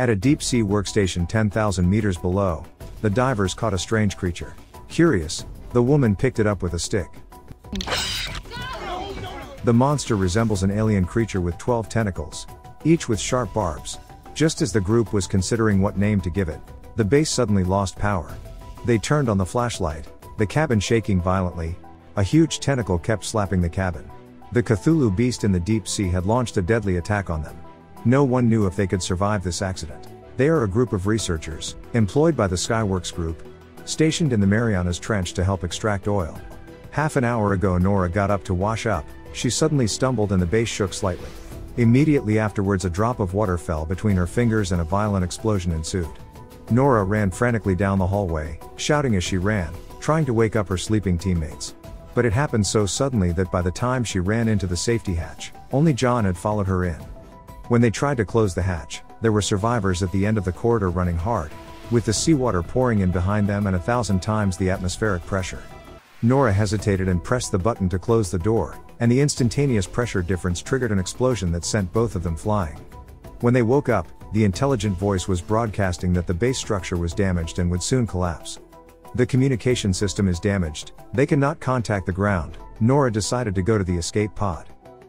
At a deep sea workstation 10,000 meters below, the divers caught a strange creature. Curious, the woman picked it up with a stick. The monster resembles an alien creature with 12 tentacles, each with sharp barbs. Just as the group was considering what name to give it, the base suddenly lost power. They turned on the flashlight, the cabin shaking violently, a huge tentacle kept slapping the cabin. The Cthulhu beast in the deep sea had launched a deadly attack on them. No one knew if they could survive this accident. They are a group of researchers, employed by the Skyworks Group, stationed in the Marianas Trench to help extract oil. Half an hour ago, Nora got up to wash up, she suddenly stumbled and the base shook slightly. Immediately afterwards, a drop of water fell between her fingers and a violent explosion ensued. Nora ran frantically down the hallway, shouting as she ran, trying to wake up her sleeping teammates. But it happened so suddenly that by the time she ran into the safety hatch, only John had followed her in. When they tried to close the hatch, there were survivors at the end of the corridor running hard, with the seawater pouring in behind them and a thousand times the atmospheric pressure. Nora hesitated and pressed the button to close the door, and the instantaneous pressure difference triggered an explosion that sent both of them flying. When they woke up, the intelligent voice was broadcasting that the base structure was damaged and would soon collapse. The communication system is damaged, they cannot contact the ground. Nora decided to go to the escape pod.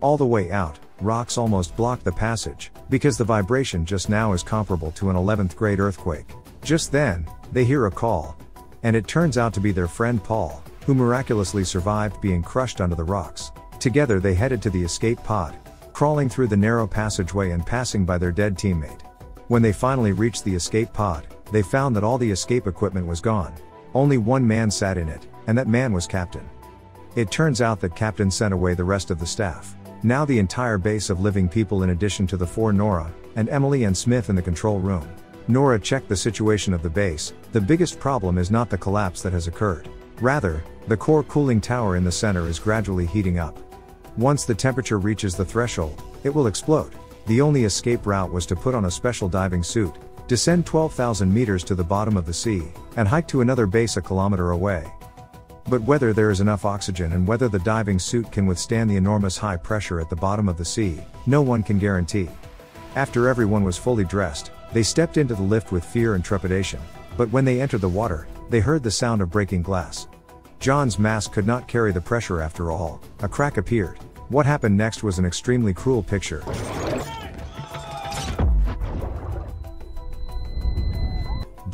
All the way out, rocks almost blocked the passage, because the vibration just now is comparable to an 11th grade earthquake. Just then, they hear a call. And it turns out to be their friend Paul, who miraculously survived being crushed under the rocks. Together they headed to the escape pod, crawling through the narrow passageway and passing by their dead teammate. When they finally reached the escape pod, they found that all the escape equipment was gone. Only one man sat in it, and that man was Captain. It turns out that Captain sent away the rest of the staff. Now the entire base of living people in addition to the four Nora, and Emily and Smith in the control room. Nora checked the situation of the base, the biggest problem is not the collapse that has occurred. Rather, the core cooling tower in the center is gradually heating up. Once the temperature reaches the threshold, it will explode. The only escape route was to put on a special diving suit, descend 12,000 meters to the bottom of the sea, and hike to another base a kilometer away. But whether there is enough oxygen and whether the diving suit can withstand the enormous high pressure at the bottom of the sea, no one can guarantee. After everyone was fully dressed, they stepped into the lift with fear and trepidation, but when they entered the water, they heard the sound of breaking glass. John's mask could not carry the pressure after all, a crack appeared. What happened next was an extremely cruel picture.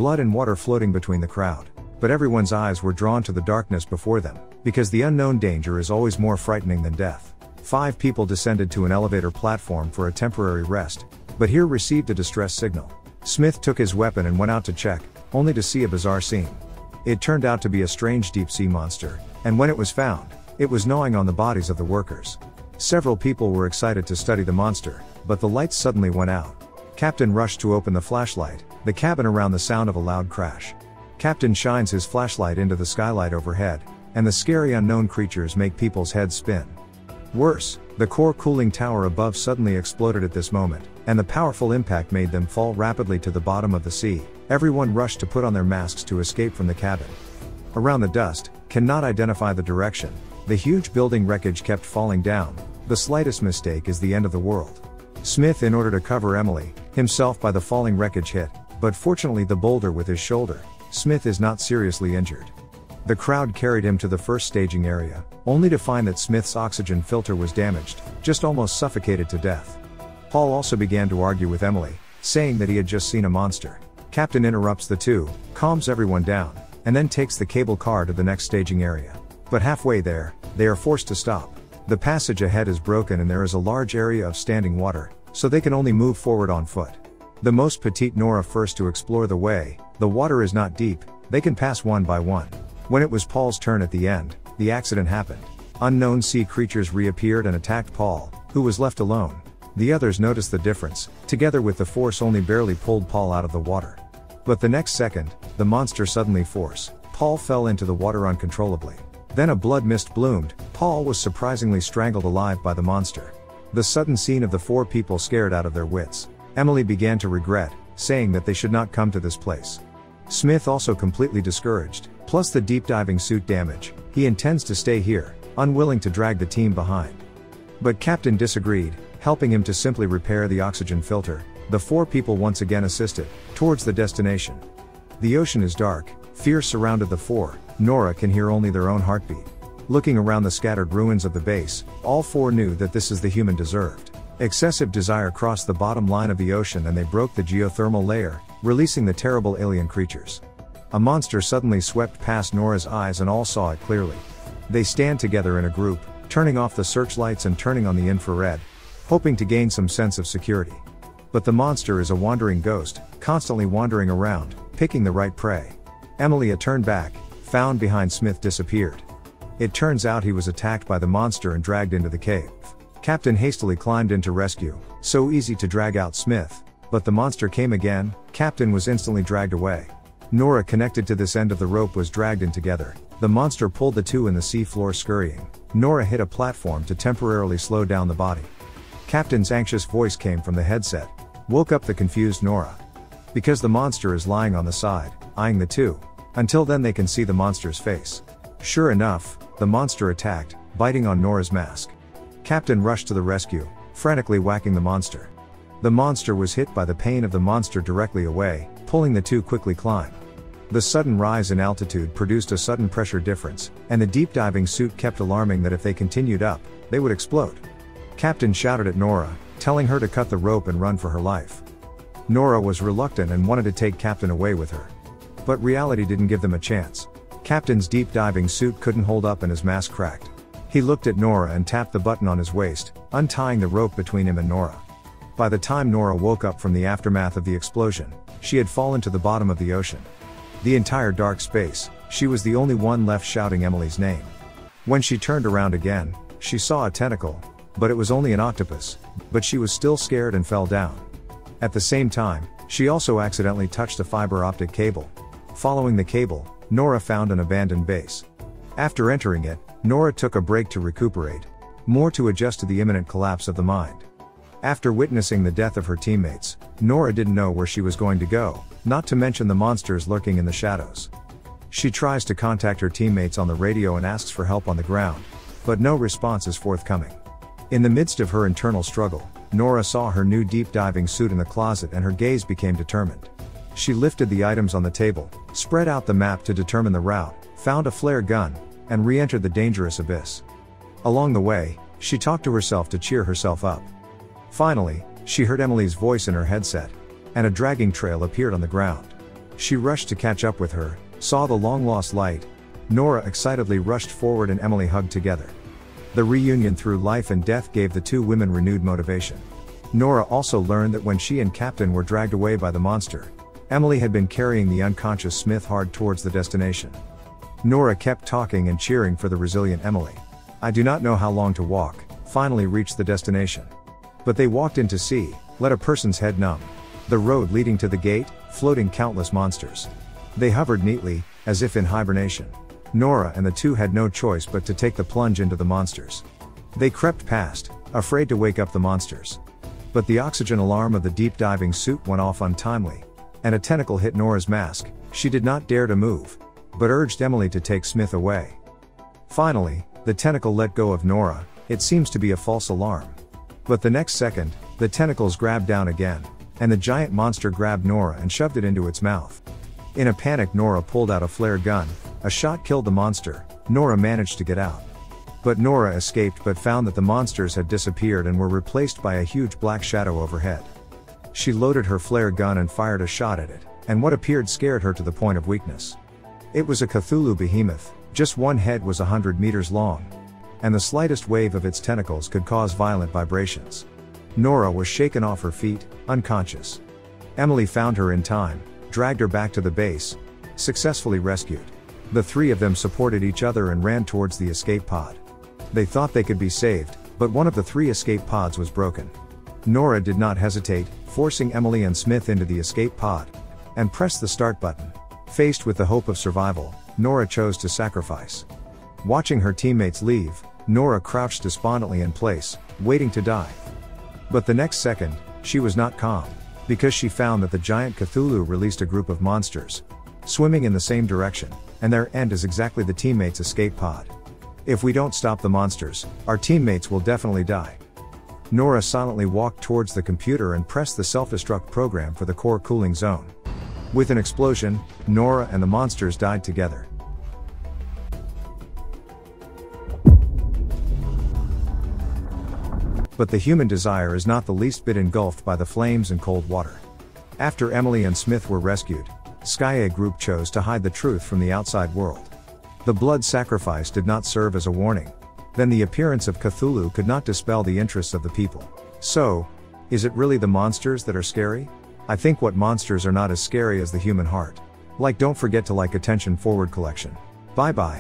blood and water floating between the crowd. But everyone's eyes were drawn to the darkness before them, because the unknown danger is always more frightening than death. Five people descended to an elevator platform for a temporary rest, but here received a distress signal. Smith took his weapon and went out to check, only to see a bizarre scene. It turned out to be a strange deep sea monster, and when it was found, it was gnawing on the bodies of the workers. Several people were excited to study the monster, but the lights suddenly went out. Captain rushed to open the flashlight, the cabin around the sound of a loud crash. Captain shines his flashlight into the skylight overhead, and the scary unknown creatures make people's heads spin. Worse, the core cooling tower above suddenly exploded at this moment, and the powerful impact made them fall rapidly to the bottom of the sea. Everyone rushed to put on their masks to escape from the cabin. Around the dust, cannot identify the direction, the huge building wreckage kept falling down, the slightest mistake is the end of the world. Smith, in order to cover Emily, himself by the falling wreckage hit, but fortunately the boulder with his shoulder. Smith is not seriously injured. The crowd carried him to the first staging area, only to find that Smith's oxygen filter was damaged, just almost suffocated to death. Paul also began to argue with Emily, saying that he had just seen a monster. Captain interrupts the two, calms everyone down, and then takes the cable car to the next staging area. But halfway there, they are forced to stop. The passage ahead is broken and there is a large area of standing water, so they can only move forward on foot. The most petite Nora first to explore the way, the water is not deep, they can pass one by one. When it was Paul's turn at the end, the accident happened. Unknown sea creatures reappeared and attacked Paul, who was left alone. The others noticed the difference, together with the force only barely pulled Paul out of the water. But the next second, the monster suddenly force, Paul fell into the water uncontrollably. Then a blood mist bloomed, Paul was surprisingly strangled alive by the monster. The sudden scene of the four people scared out of their wits. Emily began to regret, saying that they should not come to this place. Smith also completely discouraged, plus the deep diving suit damage, he intends to stay here, unwilling to drag the team behind. But Captain disagreed, helping him to simply repair the oxygen filter. The four people once again assisted, towards the destination. The ocean is dark, fear surrounded the four, Nora can hear only their own heartbeat. Looking around the scattered ruins of the base, all four knew that this is the human deserved. Excessive desire crossed the bottom line of the ocean and they broke the geothermal layer, releasing the terrible alien creatures. A monster suddenly swept past Nora's eyes and all saw it clearly. They stand together in a group, turning off the searchlights and turning on the infrared, hoping to gain some sense of security. But the monster is a wandering ghost, constantly wandering around, picking the right prey. Emilia turned back, found behind Smith disappeared. It turns out he was attacked by the monster and dragged into the cave. Captain hastily climbed in to rescue, so easy to drag out Smith, but the monster came again, Captain was instantly dragged away. Nora connected to this end of the rope was dragged in together. The monster pulled the two in the sea floor scurrying. Nora hit a platform to temporarily slow down the body. Captain's anxious voice came from the headset. Woke up the confused Nora. Because the monster is lying on the side, eyeing the two. Until then they can see the monster's face. Sure enough, the monster attacked, biting on Nora's mask. Captain rushed to the rescue, frantically whacking the monster. The monster was hit by the pain of the monster directly away, pulling the two quickly climb. The sudden rise in altitude produced a sudden pressure difference, and the deep diving suit kept alarming that if they continued up, they would explode. Captain shouted at Nora, telling her to cut the rope and run for her life. Nora was reluctant and wanted to take Captain away with her. But reality didn't give them a chance. Captain's deep diving suit couldn't hold up and his mask cracked. He looked at Nora and tapped the button on his waist, untying the rope between him and Nora. By the time Nora woke up from the aftermath of the explosion, she had fallen to the bottom of the ocean. The entire dark space, she was the only one left shouting Emily's name. When she turned around again, she saw a tentacle, but it was only an octopus, but she was still scared and fell down. At the same time, she also accidentally touched a fiber optic cable. Following the cable, Nora found an abandoned base. After entering it, Nora took a break to recuperate, more to adjust to the imminent collapse of the mind. After witnessing the death of her teammates, Nora didn't know where she was going to go, not to mention the monsters lurking in the shadows. She tries to contact her teammates on the radio and asks for help on the ground, but no response is forthcoming. In the midst of her internal struggle, Nora saw her new deep diving suit in the closet and her gaze became determined. She lifted the items on the table, spread out the map to determine the route, found a flare gun, and re entered the dangerous abyss. Along the way, she talked to herself to cheer herself up. Finally, she heard Emily's voice in her headset, and a dragging trail appeared on the ground. She rushed to catch up with her, saw the long lost light. Nora excitedly rushed forward and Emily hugged together. The reunion through life and death gave the two women renewed motivation. Nora also learned that when she and Captain were dragged away by the monster, Emily had been carrying the unconscious Smith hard towards the destination. Nora kept talking and cheering for the resilient Emily. I do not know how long to walk, finally reached the destination. But they walked into sea, let a person's head numb. The road leading to the gate, floating countless monsters. They hovered neatly, as if in hibernation. Nora and the two had no choice but to take the plunge into the monsters. They crept past, afraid to wake up the monsters. But the oxygen alarm of the deep diving suit went off untimely. And a tentacle hit Nora's mask, she did not dare to move, but urged Emily to take Smith away. Finally, the tentacle let go of Nora, it seems to be a false alarm. But the next second, the tentacles grabbed down again, and the giant monster grabbed Nora and shoved it into its mouth. In a panic, Nora pulled out a flare gun, a shot killed the monster, Nora managed to get out. But Nora escaped but found that the monsters had disappeared and were replaced by a huge black shadow overhead. She loaded her flare gun and fired a shot at it, and what appeared scared her to the point of weakness. It was a Cthulhu behemoth, just one head was a hundred meters long. And the slightest wave of its tentacles could cause violent vibrations. Nora was shaken off her feet, unconscious. Emily found her in time, dragged her back to the base, successfully rescued. The three of them supported each other and ran towards the escape pod. They thought they could be saved, but one of the three escape pods was broken. Nora did not hesitate, forcing Emily and Smith into the escape pod, and pressed the start button. Faced with the hope of survival, Nora chose to sacrifice. Watching her teammates leave, Nora crouched despondently in place, waiting to die. But the next second, she was not calm, because she found that the giant Cthulhu released a group of monsters, swimming in the same direction, and their end is exactly the teammates' escape pod. If we don't stop the monsters, our teammates will definitely die. Nora silently walked towards the computer and pressed the self-destruct program for the core cooling zone. With an explosion, Nora and the monsters died together. But the human desire is not the least bit engulfed by the flames and cold water. After Emily and Smith were rescued, Skye Group chose to hide the truth from the outside world. The blood sacrifice did not serve as a warning. Then the appearance of Cthulhu could not dispel the interests of the people. So, is it really the monsters that are scary? I think what monsters are not as scary as the human heart. Like don't forget to like attention forward collection. Bye bye.